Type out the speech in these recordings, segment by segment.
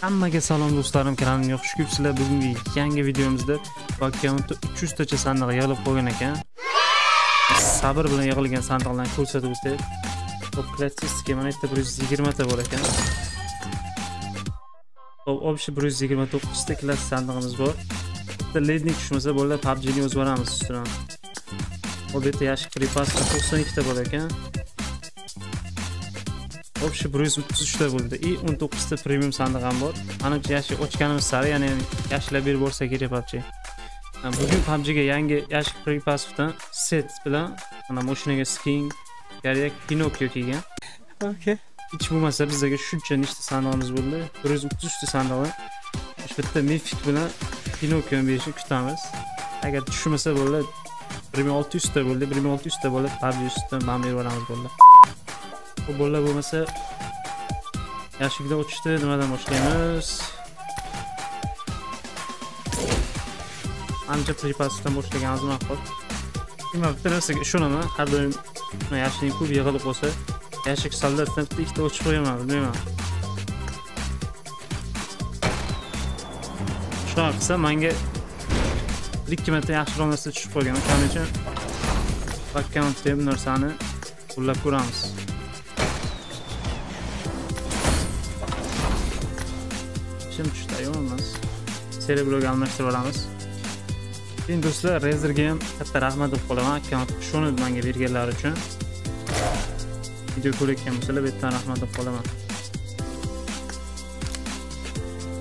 Hammaga salom do'stlarim, kanalimga xush kelibsizlar. Bugungi yangi videomizda Bakkaunti 300 tacha sandiq yig'ilib qolgan ekan. Sabr bilan yig'ilgan sandiqlarni ko'rsatib o'tsak, hop klassistika mana yerda 120 ta bor ekan. hop общий 129 ta klass sandig'imiz bor. Bitta lednik tushmasa bo'ladi, PUBG'ni o'zib yuboramiz ustidan. Bu yerda yashik kripas 92 ta bor ekan. Общий bir yuz o'ttiz uchta bo'ldi и o'n to'qqizta premium sandiq ham bor manimcha yashil ochganimiz sari yana yashillab berib borsa kerak pubg bugun pubgga yangi yashil pripasovdan set bilan mana mashinaga skin garyak pinokio kelgan Okay. hech bo'lmasa bizga shuncha nechta sandig'imiz bo'ldi bir yuz o'ttiz uchta sandiqni bitta mifik bilan pinokioni berishni kutamiz agar tushmasa bo'ladi bir ming olti yuzta bo'ldi bir ming olti yuzta bo'ladi pubg ustidan man berib yuboramiz bo'ldi bolalar bo'lmasa yashikdan o'tishdi. Nimadan boshlaymiz? Ancha pripasdan boshlaganimiz ma'qul man bitta narsaga ishonaman har doim yashikning ko'p yig'ilib qolsa yashik soldatdan bitta ikkita o'chib qo'yaman bilmayman. Shunaqa qilsa manga bir ikki marta yaxshiroq narsa tushib qolgan o'shaning uchun bakkauntda bu narsani qo'llab ko'ramiz. Ishim tushdi emas cerebroga almashtirib olamiz keyin do'stlar rezerga ham katta rahmat deb qolaman akkaunt shuni manga berganlari uchun video ko'rayotgan bo'lsalar bu yerdan rahmat deb qolaman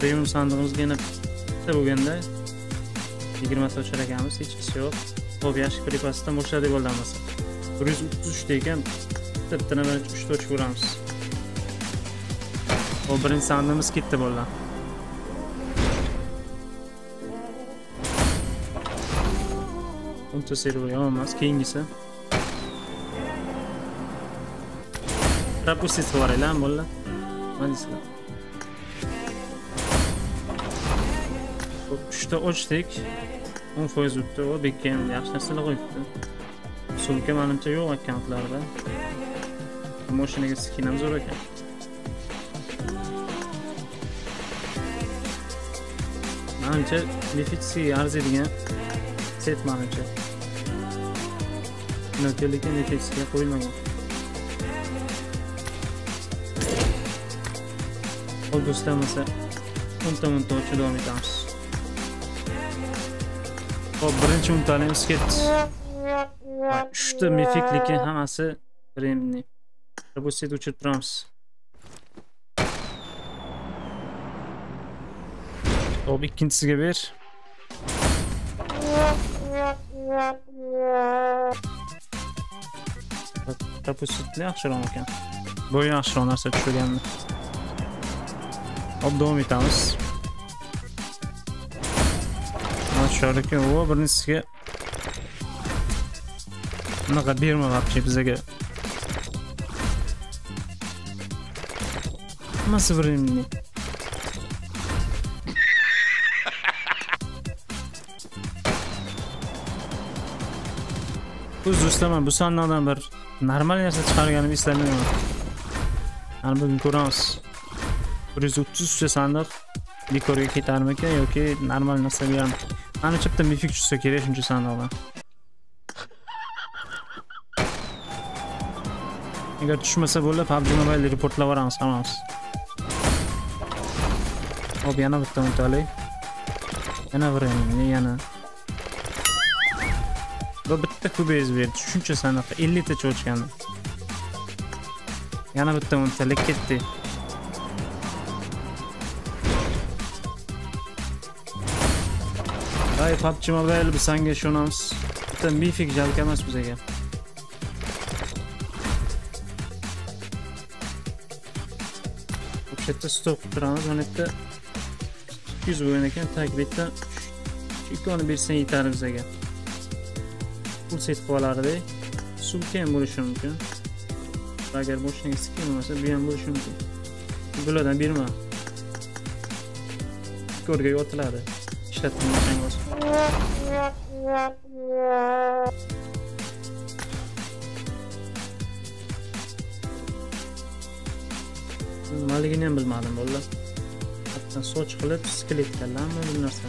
premium sandig'imizga yana bitta bo'lganda yigirmata ochar ekanmiz hechqisi yo'q hop yashik pripasdan boshladik bo'lmasa bir yuz o'ttiz uchta ekan bitta bittadan uchta ochib ko'ramiz hop birinchi sandig'imiz ketdi bo'ldi uncha server yomon emas keyingisi пропустить qilib yuboraylar bolalar nima deysizlar Hop, uchta ochdik o'n foiz o'tdi u bekka ham yaxshi narsalar qo'yibdi sumka manimcha yo'q akkauntlarda mashinaga skin ham zo'r ekan manimcha mifitskiga arziydigan set manimcha Nökerlikten de teksile koyulmagan. August'dan esa 10 o'nta davom etamiz. Hop, birinchi o'ntaligimiz ketdi. 3 ta mifiklikning hammasi brendli. Bu set o'chirib turamiz. Hop, ikkinchisiga ber. Пропустitli yaxshiroq ekan. Bu yaxshiroq narsa tushirganmi? Hop davom etamiz. Mana tushar ekan, u birinchisiga berma вообще bizga. Hammasi временный O'z do'stlarim bu sandiqdan bir normal narsa chiqarganimni eslamayman. Mana bugun ko'ramiz. 130 ta sandiq bekorga ketarmikan yoki normal narsa berami? Manimcha bitta mifik tushsa kerak shuncha sandiqdan. Agar tushmasa bo'ladi, PUBG Mobile reportlab yuboramiz hammamiz. Hop, yana bitta untalik. Yana bir yana. Va bitta kubez berdi. Shuncha sanaqa 50 cho'chkani. Yana bitta o'ntalik ketdi. Hay PUBG Mobile biz sanga ishonamiz. Bitta mifik jalka emas bizaga o'sha yerda stop qilib turamiz. Mana yerda 200 bo'lgan ekan, taklifda ikkoni bersang yetadi bizaga pul setib qilib olardik. Sumka ham bo'lishi mumkin. Agar boshlangi skin bo'lmasa bu ham bo'lishi mumkin. Bulardan berma. Ko'rga yotiladi. Ishlatmasangiz nimaligini ham bilmadim bolalar. Soch qilib skelet hamma bu narsa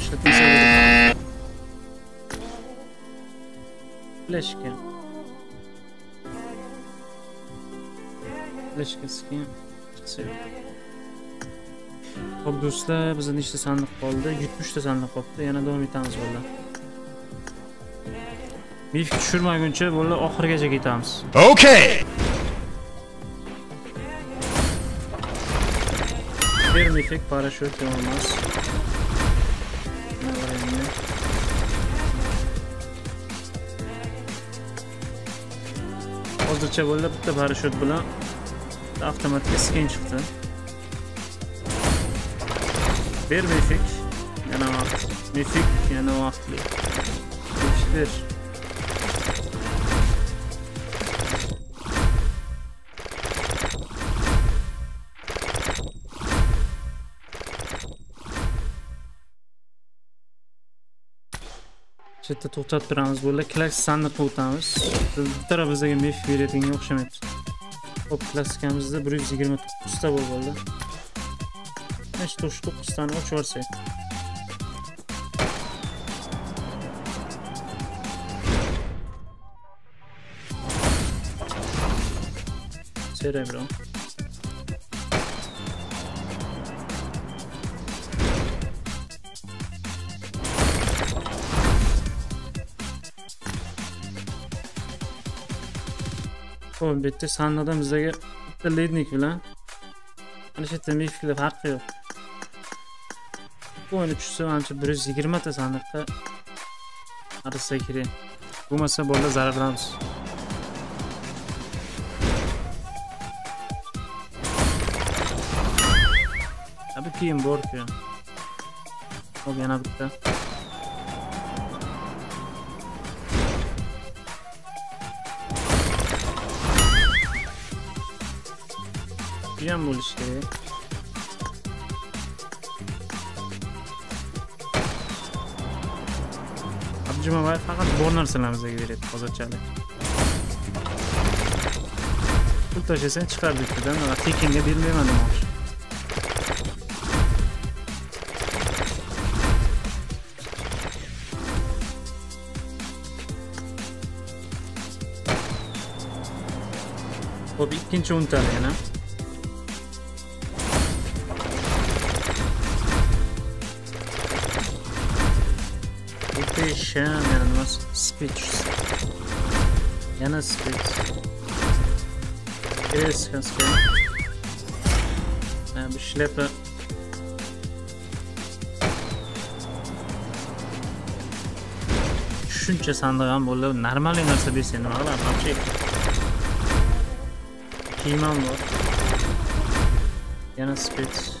ishlatmasa fleshka skin chiqsa Xo'p do'stlar, bizda nechta sandiq qoldi? 70 ta sandiq qolibdi. Yana davom etamiz bolalar. Mifk tushirmaguncha bolalar oxirigacha ketamiz. Okay. Bir mifik parashyut emas. Hozircha bo'ldi bitta parashyut bilan avtomatik skin chiqdi. Bir mifik yana. Mifik yana vaqtli. Bir. Shu yerda to'xtatib turamiz bo'ldi. Klassik sandiqqa o'tamiz. Bitta bizga mif beradigan o'xshamayapti. Hop, klassikamizda 129 ta bo'ldi. Nechta shu to'qqiztani ochib yuborsak. Cerebro. Xo'p, bu yerda sandiqdan bizga bitta lednik bilan ana shu yerda mifiklar farqi yo'q. Bu oyuna tushsa manimcha 120 ta sandiqqa arisa kerak. Bo'lmasa bolalar zararlanamiz. Abi keyin bor-ku. Hop yana bitta. Yapacağım bu işleri. PUBG Mobile fakat Borner silahımıza giderdi hozirchalik. Pul tashlasang chiqardi ustidan, tekinga bermayman demoqchi. Xo'p, ikkinchi o'nta yana. Muhteşem yani nasıl speech. Yana speech. Kes kas kes. Ha, bu şlepe. Shuncha sandiq ham bo'lib, normal narsa bersa nima qiladi? Вообще. Kiyim ham bor. Yana speech.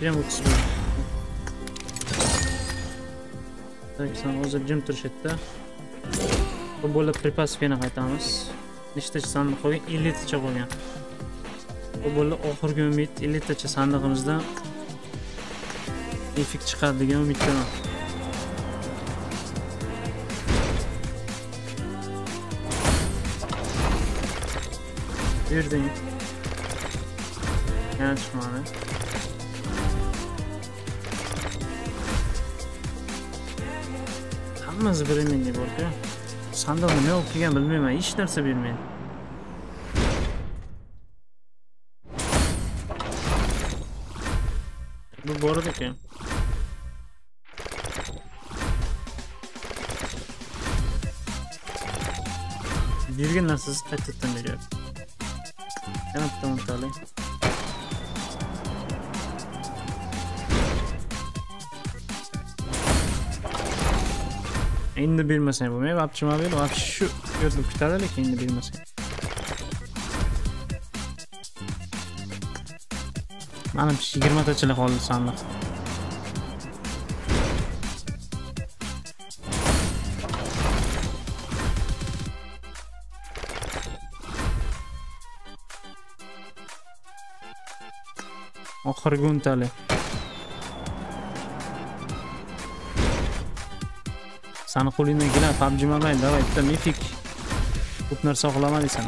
Prям o'ttiz bir так san hozir jim turishibdi bu bo'lib pripasga yana qaytamiz nechtacha sandiq qolgan elliktacha qolgan bu bo'lib oxirgi umid elliktacha sandig'imizdan efekt chiqadi degan umiddaman berding yana chiqmadi Maz bremenli borku. Sandal ne okuyan bilmeyman, hiç narsa bilmeyin. Bu boradaki. Birgin narsası taktikten veriyor. Hemen tutamam sağlayayım. 인느 빌마세요 보면 앞치마 빌 앞슈 이것도 기다려야겠 인느 빌마세요 mana 20 tachilik oldi sandiq oxirgi o'ntalik sani qo'lingdan keladi pubg mobile давай bitta mifik. Ko'p narsa xohlama deysan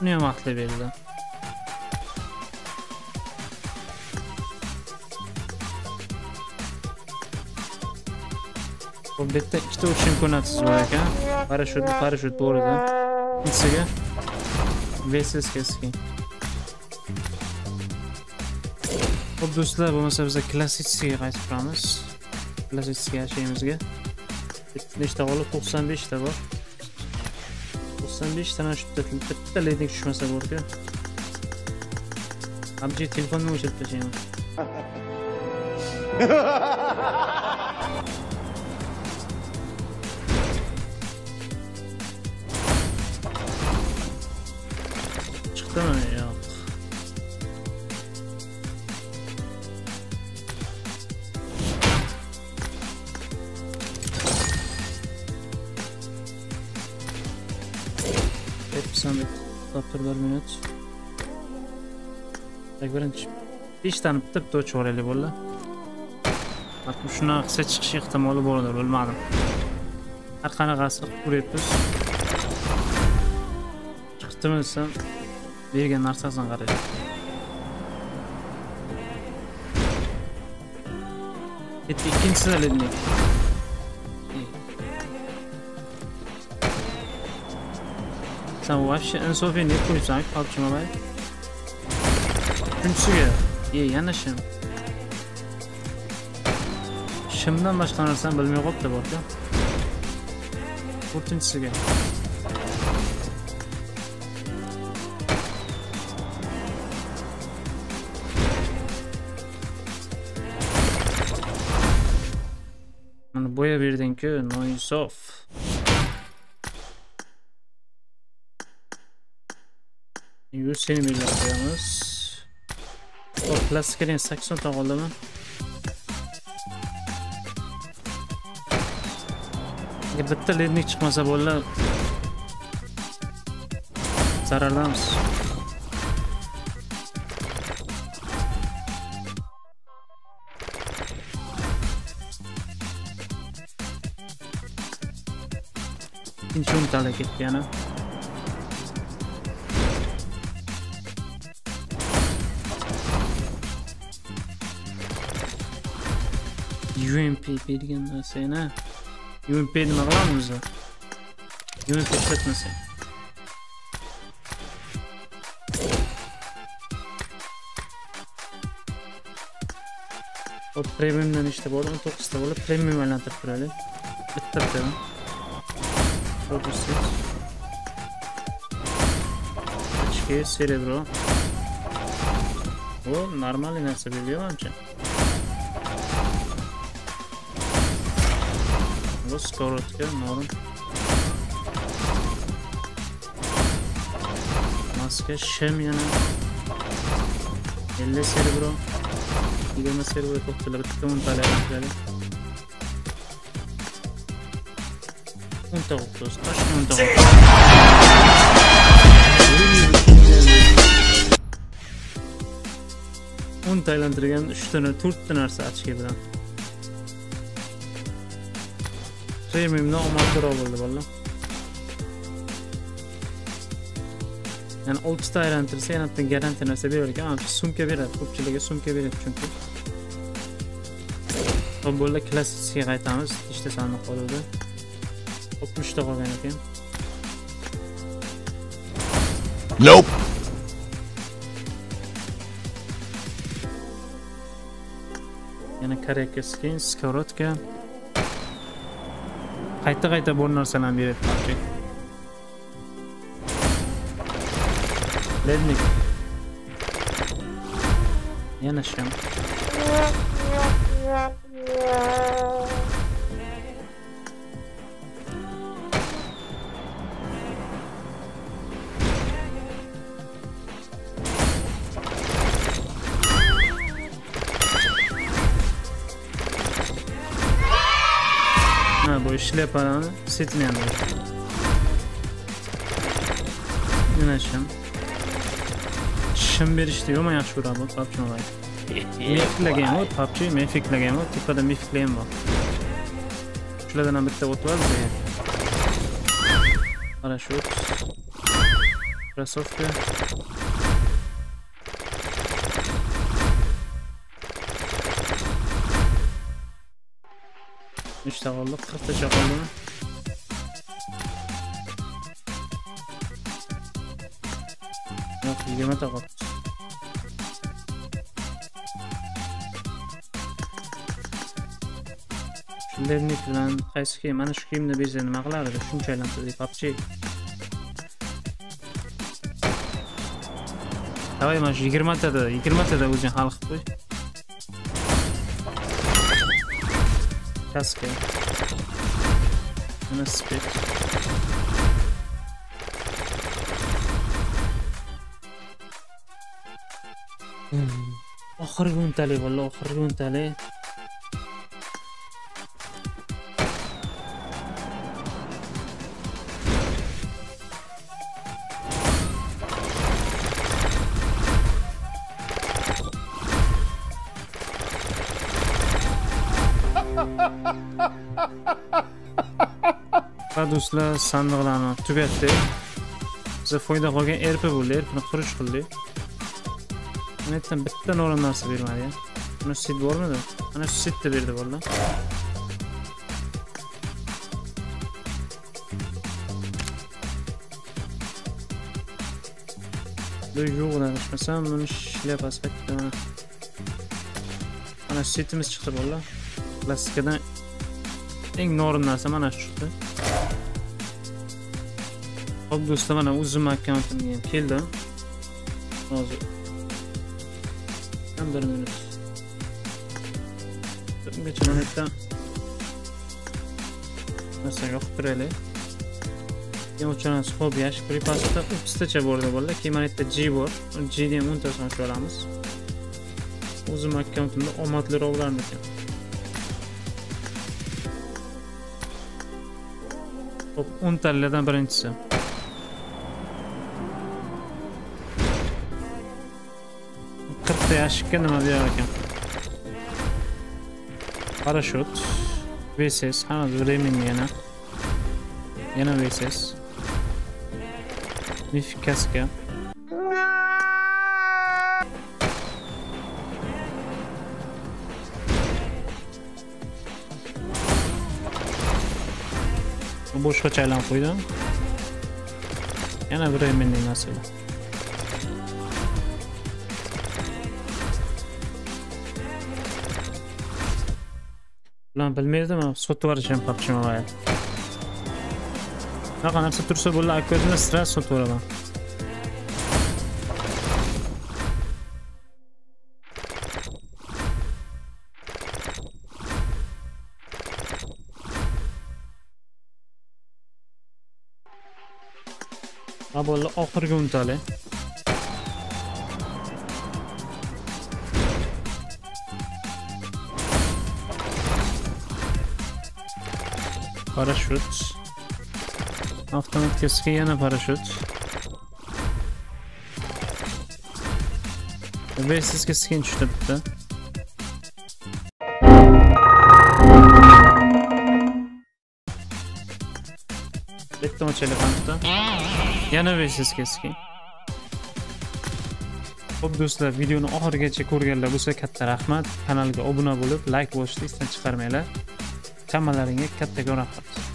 buni ham vaqtli berdi bu yerda ikkita o'tish imkoniyatisiz bor ekan parashyut parashyut bor edi ikkinchisiga vss skin ho'p do'stlar bo'lmasa biz klassическийga qaytib turamiz Klassitsiya shayimizga. nechta qoldi to'qson beshta bor to'qson beshtadan shu bitta leding tushmasa borku abji telefonni o'chirib tashlayman doktor bir minut. Tak birinchi beshtani bitta bitta o'chib yuboraylik bo'ldi balkim shunaqa qilsa chiqish ehtimoli bordir bilmadim har qanaqasi qilib ko'ryapmiz chiqdimi desam bergan narsasini qaraydi bitta ikkinchisi lednik sen вообще insofiy deb qo'yibsan pubg mobile uchinchisiga e yana shim shimdan boshqa narsani bilmay qolibdi borku to'rtinchisiga mana bo'ya berding-ku noinsof 150 million qo'yamiz hop plastikadan 80 ta qoldimi bitta lednik chiqmasa bo'ldi zararlanamiz ikkinchi o'ntalik ketdi yana UMP bergan narsani UMP nima qilamiz biz UMP ishlatmasak hop premiumdan nechta bo'ldi o'n to'qqizta bo'ldi premium aylantirib turaylik bitta bittadan пропустить очки серебро о нормальный narsa bergan manimcha Was Scarlet gel Narun. Maske Şem yana. Elle Cerebro. Dileme Cerebro koktuları tıkım unutala yaptılar. Unta koktuğuz. Taşın unta koktuğuz. Untayla entregan 3 tane 4 tane arsa açık edilen. Premiumdan omadliroq bo'ldi bolalar ya'ni oltita aylantirsa yana bitta garantiya narsa berar ekan manimcha sumka beradi ko'pchilikga sumka beradi chunki hop bolalar klassическийga qaytamiz nechta sandiq qoluvdi uchta qolgan ekan Nope. yana koreyka skin skorotka qayta qayta bu narsalarni beradi PUBG. lednik yana shim schleppern sitter ner nu. Günəşim. Şim bir işliyor ama yaxşı vuralım PUBG Mobile. Mifiklə game var, PUBG Mifiklə game var, Tipada Mifiklə game var. Şulardan bitta ot var mı? Paraşüt. Krasovka. 3 ta oldu. 40 tacha qoldimi yo'q yigirmata qolibdi shundaylik bilan qaysi kiyim mana shu kiyimni bersa nima qilar edi shuncha aylantirdik papchi давай mana shu yigirmatada yigirmatada o'zing hal qilib qo'y كاسكي من a spit. اخرجوا انت والله اخرجوا انت va do'stlar sandiqlarni tugatdik biza foyda qolgan erp bo'ldi erpni qurish qildik bu yerdan bitta norin narsa bermadi ya? Mana shu sit bormidi mana shu sitni berdi bola bu yo'q adashmasam buni shlyapasi qayerda mana mana shu sitimiz chiqdi bolalar klassikadan eng norin narsa mana shu hop do'stlar mana o'zim akkauntimga ham keldim. Hozir bir minut. Ungacha mana yerdan narsani yoqib turaylik. Keyin uchalasi hop yashik pripasda o'ttiztacha bordi bolalar keyin mana yerda g bor. Gni ham o'ntasini ochib olamiz o'zim akkauntimda omadliroq bo'larmikan hop o'ntalilardan birinchisi qirqta yashikka nima berar ekan parashut vss hamma vremen yana yana vss mifikaska boşa çaylan koydum. Yana buraya mendeyim nasıl? Ulan bilmiyordum sotib yuborishim PUBG Mobile. Anaqa narsa tursa bo'ldi, akko'zimni sira sotib yuboraman. ha bo'ldi oxirgi untali paraşüt avtomat keskin yana paraşüt ve siz keskin düştü bitti ochaylik bitta. Yana versizga skin. Xo'p do'stlar, videoni oxirigacha ko'rganlar bo'lsa katta rahmat. Kanalga obuna bo'lib, like bosishni esdan chiqarmanglar. Hammalaringga kattakon rahmat.